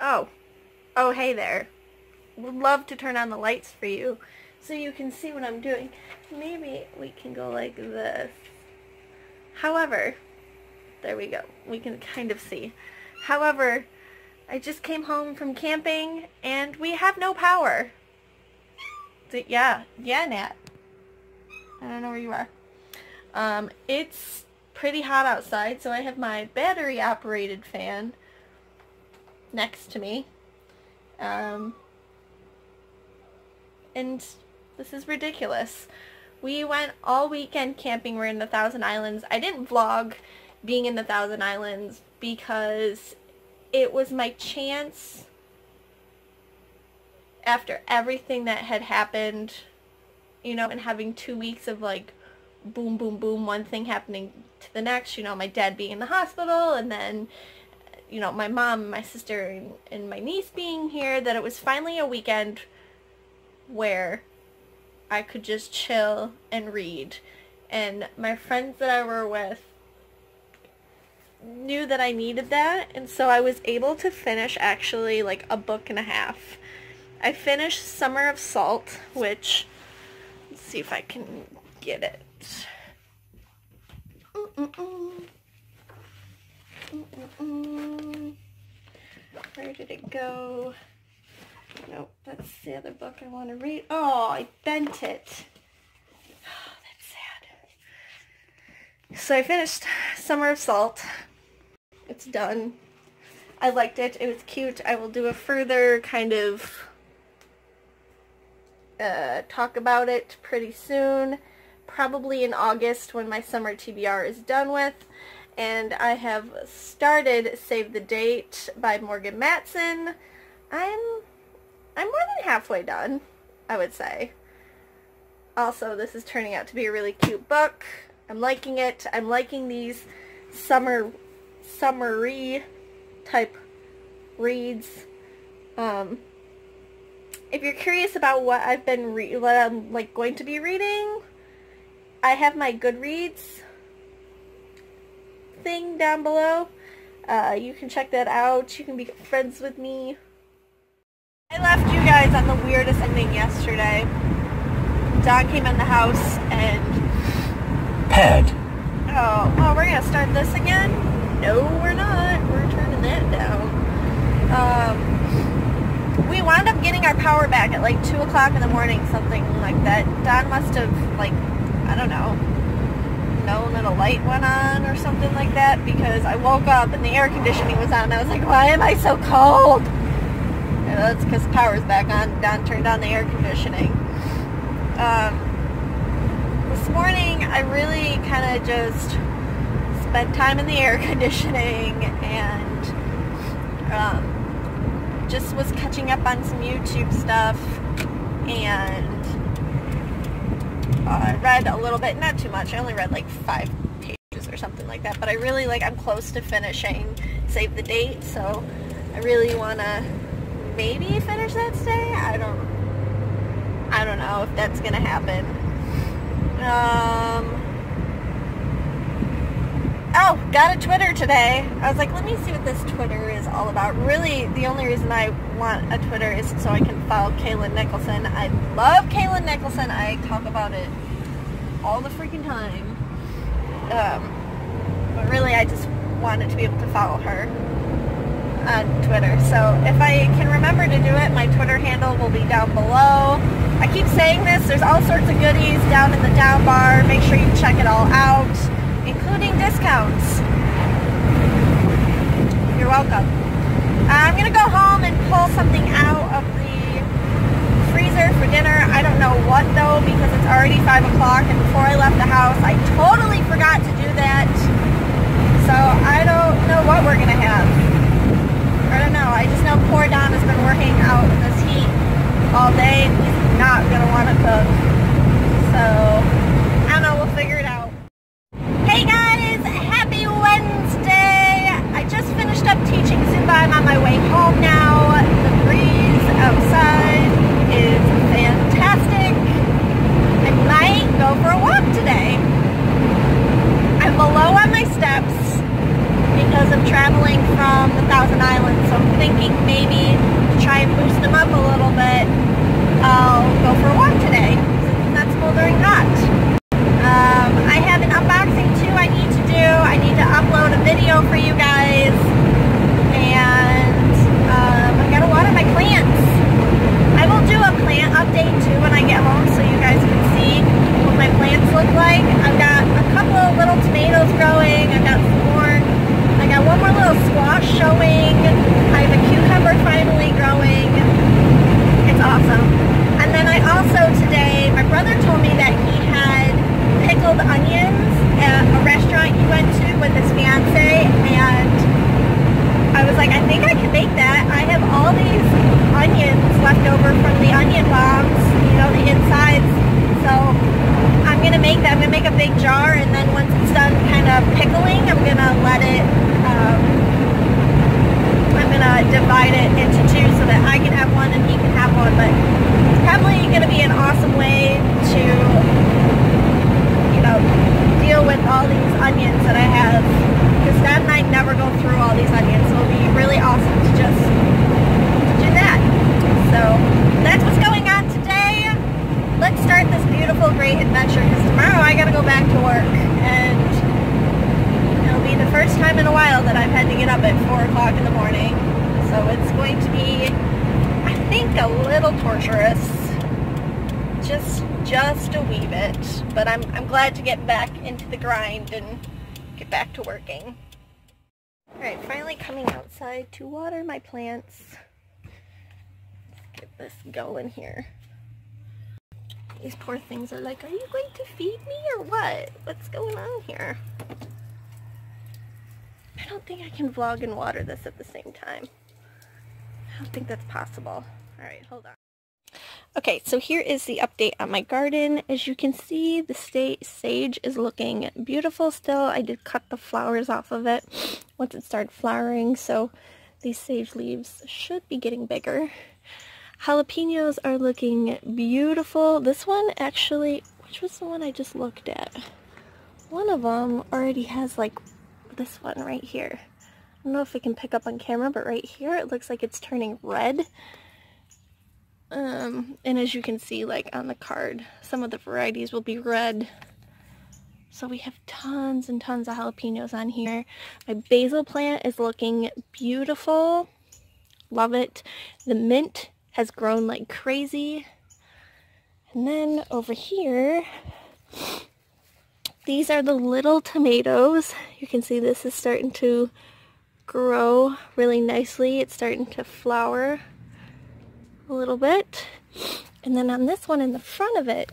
Oh. Oh, hey there. Would love to turn on the lights for you so you can see what I'm doing. Maybe we can go like this. However, there we go. We can kind of see. However, I just came home from camping and we have no power. Yeah, yeah, Nat. I don't know where you are. Um, it's pretty hot outside, so I have my battery operated fan next to me. Um, and this is ridiculous. We went all weekend camping. We're in the Thousand Islands. I didn't vlog being in the Thousand Islands because it was my chance after everything that had happened, you know, and having two weeks of like boom, boom, boom, one thing happening to the next, you know, my dad being in the hospital and then, you know, my mom, my sister, and, and my niece being here, that it was finally a weekend where I could just chill and read. And my friends that I were with knew that I needed that, and so I was able to finish actually like a book and a half. I finished Summer of Salt, which, let's see if I can get it. Where did it go? Nope, that's the other book I want to read. Oh, I bent it. Oh, that's sad. So I finished Summer of Salt. It's done. I liked it. It was cute. I will do a further kind of uh, talk about it pretty soon probably in August when my summer TBR is done with. And I have started Save the Date by Morgan Matson. I'm I'm more than halfway done, I would say. Also, this is turning out to be a really cute book. I'm liking it. I'm liking these summer summery type reads. Um, if you're curious about what I've been re what I'm like going to be reading, I have my Goodreads thing down below. Uh, you can check that out. You can be friends with me. I left you guys on the weirdest ending yesterday. Don came in the house and... Pad. Oh, well, we're going to start this again? No, we're not. We're turning that down. Um, we wound up getting our power back at like 2 o'clock in the morning, something like that. Don must have, like, I don't know, known that a light went on or something like that because I woke up and the air conditioning was on. I was like, why am I so cold? And that's because power's back on. Don turned on the air conditioning. Um, this morning, I really kind of just spent time in the air conditioning and um, just was catching up on some YouTube stuff and I read a little bit, not too much. I only read like five pages or something like that. But I really like, I'm close to finishing Save the Date, so I really want to maybe finish that today. I don't, I don't know if that's gonna happen. Um. Oh, got a Twitter today. I was like, let me see what this Twitter is all about. Really, the only reason I want a Twitter is so I can follow Kaylin Nicholson. I love Kaylin Nicholson. I talk about it all the freaking time. Um, but really, I just wanted to be able to follow her on Twitter. So if I can remember to do it, my Twitter handle will be down below. I keep saying this. There's all sorts of goodies down in the down bar. Make sure you check it all out including discounts. You're welcome. I'm going to go home and pull something out of the freezer for dinner. I don't know what though because it's already 5 o'clock and before I left the house I totally forgot to do that. So I don't know what we're going to have. I don't know. I just know poor Don has been working out in this heat all day he's not going to want to cook. So I don't know. We'll figure it out. Hey guys, happy Wednesday! I just finished up teaching Zumba. I'm on my way home now. The breeze outside is fantastic. I might go for a walk today. I'm below on my steps because of traveling from the Thousand Islands, so I'm thinking maybe to try and boost them up a little bit, I'll go for a walk today. It's not smoldering hot. Um, I have an unboxing too I need to do. I need to upload a video for you guys. And um, I gotta water my plants. I will do a plant update too when I get home so you guys can see what my plants look like. I've got a couple of little tomatoes growing. I've got some more. I got one more little squash showing. I have a cucumber finally growing. It's awesome. And then I also today, my brother told me that he had pickled onions at a restaurant he went to with his fiance and I was like, I think I can make that. I have all these onions left over from the onion bombs, you know, the insides. So I'm going to make that. I'm going to make a big jar and then once it's done kind of pickling, I'm going to let it, um, I'm going to divide it into two so that I can have one and he can have one. But it's probably going to be an awesome way to, you know, deal with all these onions that I have. Because Dad and I never go through all these onions, so it'll be really awesome to just do that. So that's what's going on today. Let's start this beautiful, great adventure because tomorrow I gotta go back to work and it'll be the first time in a while that I've had to get up at 4 o'clock in the morning. So it's going to be, I think, a little torturous. Just, just a wee bit. But I'm, I'm glad to get back into the grind and get back to working. Alright, finally coming outside to water my plants. Let's get this going here. These poor things are like, are you going to feed me or what? What's going on here? I don't think I can vlog and water this at the same time. Don't think that's possible. Alright, hold on. Okay, so here is the update on my garden. As you can see, the sage is looking beautiful still. I did cut the flowers off of it once it started flowering, so these sage leaves should be getting bigger. Jalapenos are looking beautiful. This one actually, which was the one I just looked at? One of them already has like this one right here. Don't know if I can pick up on camera, but right here it looks like it's turning red. Um, and as you can see, like on the card, some of the varieties will be red. So we have tons and tons of jalapenos on here. My basil plant is looking beautiful. Love it. The mint has grown like crazy. And then over here, these are the little tomatoes. You can see this is starting to grow really nicely. It's starting to flower a little bit. And then on this one in the front of it,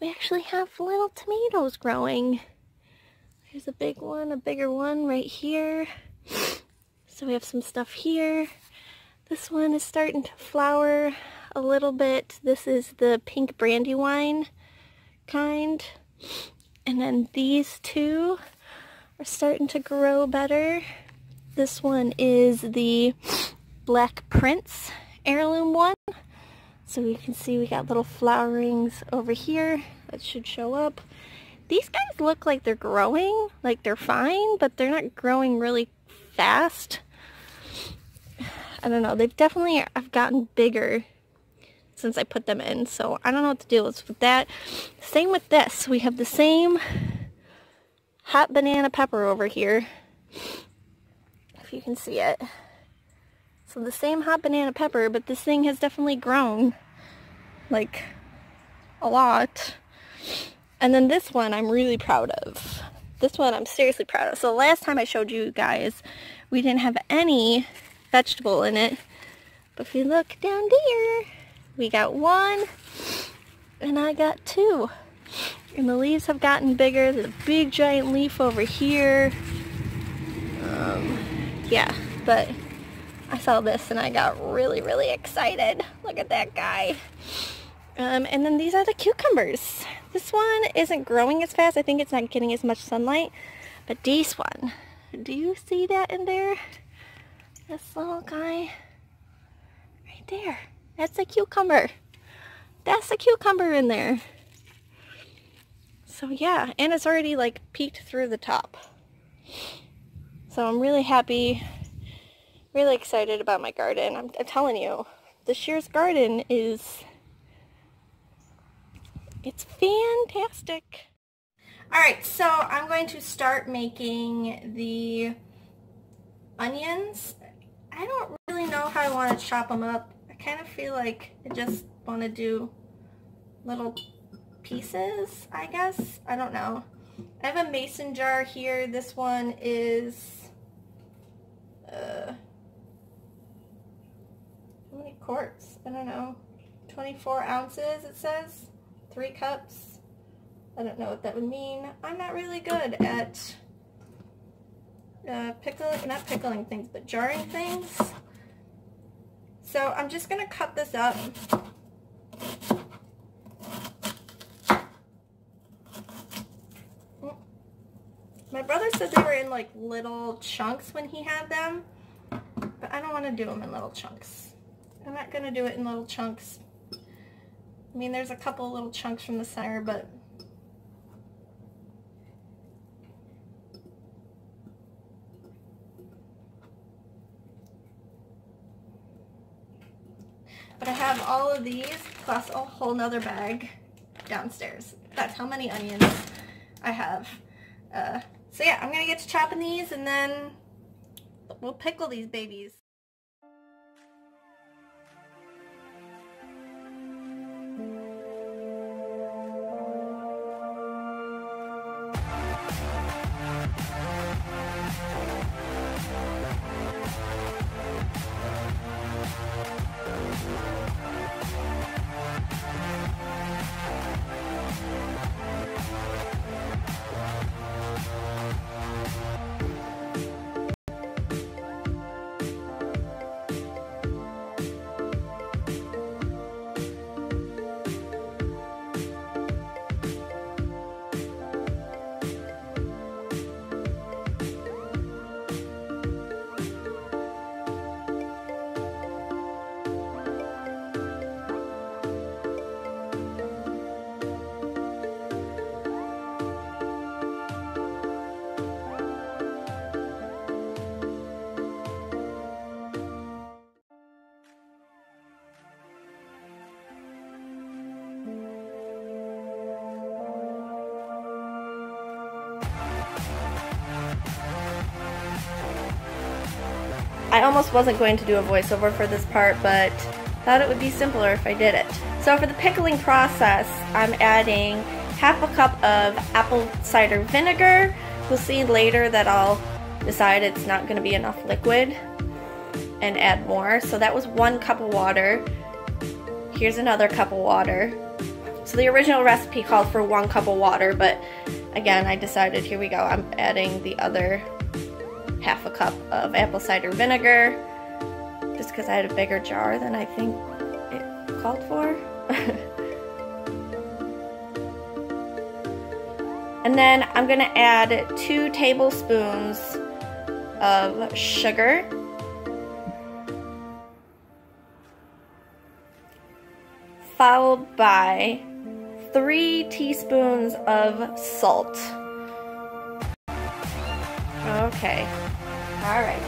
we actually have little tomatoes growing. There's a big one, a bigger one right here. So we have some stuff here. This one is starting to flower a little bit. This is the pink brandywine kind. And then these two are starting to grow better. This one is the Black Prince heirloom one. So you can see we got little flowerings over here that should show up. These guys look like they're growing, like they're fine, but they're not growing really fast. I don't know, they've definitely have gotten bigger since I put them in, so I don't know what to do with that. Same with this, we have the same hot banana pepper over here, you can see it. So the same hot banana pepper, but this thing has definitely grown, like, a lot. And then this one I'm really proud of. This one I'm seriously proud of. So last time I showed you guys, we didn't have any vegetable in it. But if you look down there, we got one, and I got two. And the leaves have gotten bigger. There's a big giant leaf over here. Yeah, but I saw this and I got really, really excited. Look at that guy. Um, and then these are the cucumbers. This one isn't growing as fast. I think it's not getting as much sunlight. But this one, do you see that in there? This little guy right there. That's a cucumber. That's a cucumber in there. So yeah, and it's already like peeked through the top. So I'm really happy really excited about my garden. I'm, I'm, telling you, the Shears Garden is, it's fantastic. Alright, so I'm going to start making the onions. I don't really know how I want to chop them up. I kind of feel like I just want to do little pieces, I guess. I don't know. I have a mason jar here. This one is, uh, how many quarts? I don't know. 24 ounces, it says. Three cups. I don't know what that would mean. I'm not really good at uh, pickling, not pickling things, but jarring things. So I'm just going to cut this up. My brother said they were in like little chunks when he had them, but I don't want to do them in little chunks. I'm not going to do it in little chunks. I mean, there's a couple little chunks from the center, but But I have all of these plus a whole nother bag downstairs. That's how many onions I have. Uh, so yeah, I'm gonna get to chopping these and then we'll pickle these babies. I almost wasn't going to do a voiceover for this part, but thought it would be simpler if I did it. So for the pickling process, I'm adding half a cup of apple cider vinegar. We'll see later that I'll decide it's not going to be enough liquid and add more. So that was one cup of water. Here's another cup of water. So the original recipe called for one cup of water, but again, I decided, here we go, I'm adding the other half a cup of apple cider vinegar, just because I had a bigger jar than I think it called for. and then I'm going to add two tablespoons of sugar. Followed by three teaspoons of salt. Okay. Alright,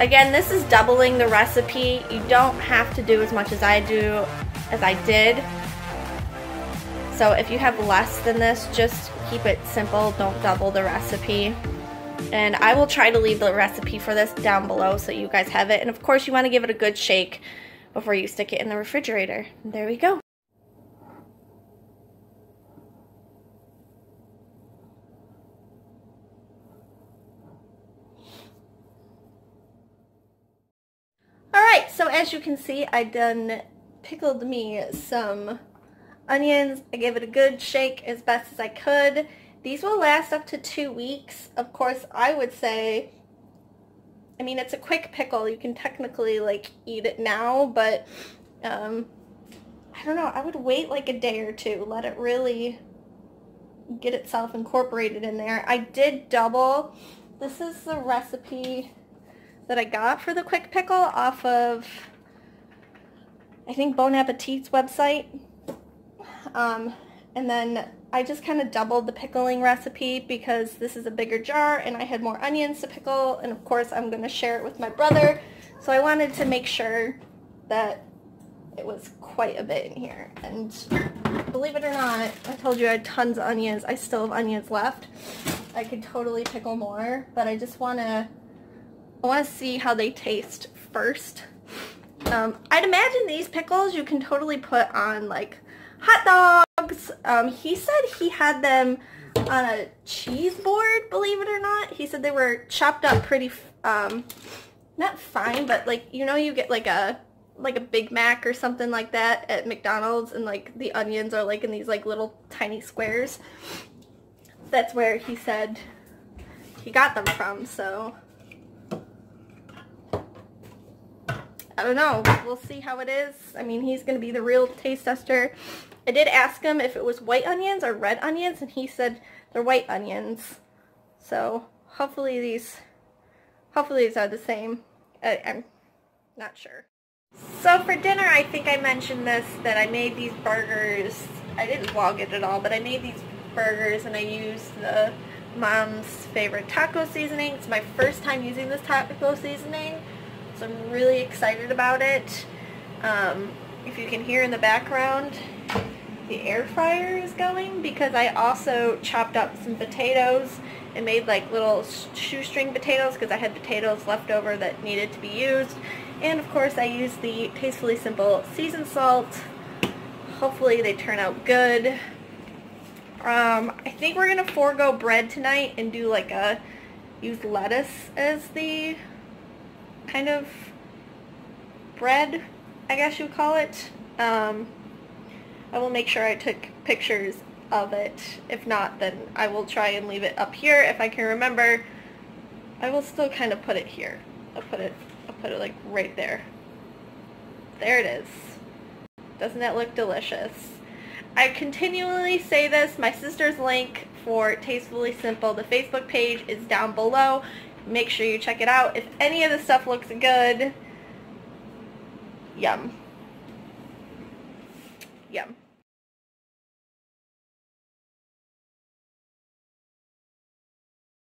Again, this is doubling the recipe. You don't have to do as much as I do, as I did. So if you have less than this, just keep it simple. Don't double the recipe. And I will try to leave the recipe for this down below so you guys have it. And of course, you want to give it a good shake before you stick it in the refrigerator. there we go. Alright, so as you can see, I done pickled me some onions. I gave it a good shake as best as I could. These will last up to two weeks. Of course, I would say, I mean, it's a quick pickle. You can technically, like, eat it now, but, um, I don't know. I would wait, like, a day or two. Let it really get itself incorporated in there. I did double. This is the recipe that I got for the quick pickle off of, I think, Bon Appetit's website. Um, and then I just kind of doubled the pickling recipe because this is a bigger jar and I had more onions to pickle and of course I'm going to share it with my brother So I wanted to make sure that it was quite a bit in here. And believe it or not, I told you I had tons of onions. I still have onions left. I could totally pickle more, but I just want to I want to see how they taste first. Um, I'd imagine these pickles you can totally put on like hot dogs. Um, he said he had them on a cheese board, believe it or not. He said they were chopped up pretty, um, not fine, but like, you know, you get like a, like a Big Mac or something like that at McDonald's and like the onions are like in these like little tiny squares. That's where he said he got them from, so don't know. We'll see how it is. I mean, he's going to be the real taste tester. I did ask him if it was white onions or red onions, and he said they're white onions. So, hopefully these, hopefully these are the same. I, I'm not sure. So for dinner, I think I mentioned this, that I made these burgers. I didn't vlog it at all, but I made these burgers and I used the mom's favorite taco seasoning. It's my first time using this taco seasoning so I'm really excited about it. Um, if you can hear in the background, the air fryer is going because I also chopped up some potatoes and made like little shoestring potatoes because I had potatoes left over that needed to be used. And of course I used the Tastefully Simple seasoned salt. Hopefully they turn out good. Um, I think we're going to forego bread tonight and do like a, use lettuce as the kind of bread, I guess you would call it. Um, I will make sure I took pictures of it. If not, then I will try and leave it up here. If I can remember, I will still kind of put it here. I'll put it, I'll put it like right there. There it is. Doesn't that look delicious? I continually say this, my sister's link for Tastefully Simple, the Facebook page is down below make sure you check it out. If any of the stuff looks good, yum. Yum.